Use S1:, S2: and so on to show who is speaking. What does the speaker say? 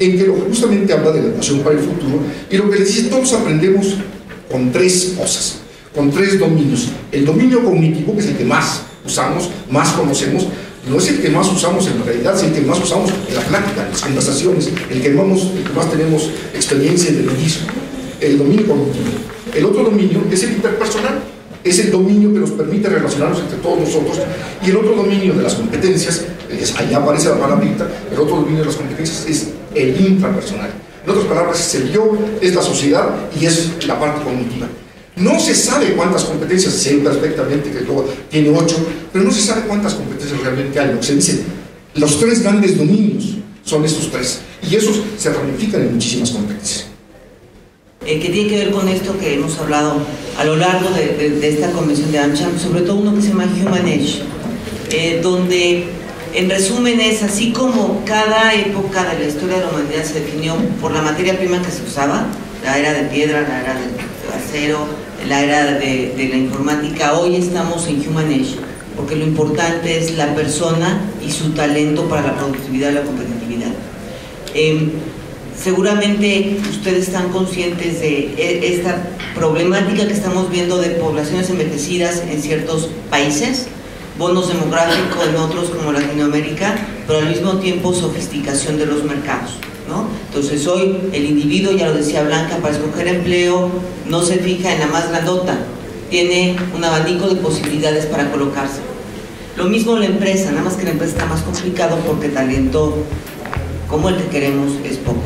S1: en que justamente habla de la educación para el futuro y lo que le dice, todos aprendemos con tres cosas, con tres dominios. El dominio cognitivo, que es el que más usamos, más conocemos, no es el que más usamos en realidad, es el que más usamos en la plática, en las conversaciones, el que más, el que más tenemos experiencia en el mismo, el dominio cognitivo. El otro dominio es el interpersonal, es el dominio que nos permite relacionarnos entre todos nosotros y el otro dominio de las competencias, es, allá aparece la palabrita, el otro dominio de las competencias es el intrapersonal. En otras palabras, es el yo, es la sociedad y es la parte cognitiva. No se sabe cuántas competencias, sé perfectamente que todo tiene ocho, pero no se sabe cuántas competencias realmente hay. Lo que se dice, los tres grandes dominios son estos tres, y esos se ramifican en muchísimas competencias.
S2: Eh, tiene que ver con esto que hemos hablado a lo largo de, esta convención de AmCham, sobre todo uno que se llama Human Age, eh, donde en resumen es así como cada época de la historia de la humanidad se definió por la materia prima que se usaba, la era de piedra, la era de acero, la era de, la informática, hoy estamos en Human Age, porque lo importante es la persona y su talento para la productividad y la competitividad. Em, seguramente ustedes están conscientes de e, esta problemática que estamos viendo de poblaciones envejecidas en ciertos países, bonos demográficos en otros como Latinoamérica, pero al mismo tiempo sofisticación de los mercados. Entonces hoy el individuo, ya lo decía Blanca, para escoger empleo no se fija en la más grandota, tiene un abanico de posibilidades para colocarse. Lo mismo la empresa, nada más que la empresa está más complicado porque talento como el que queremos es poco.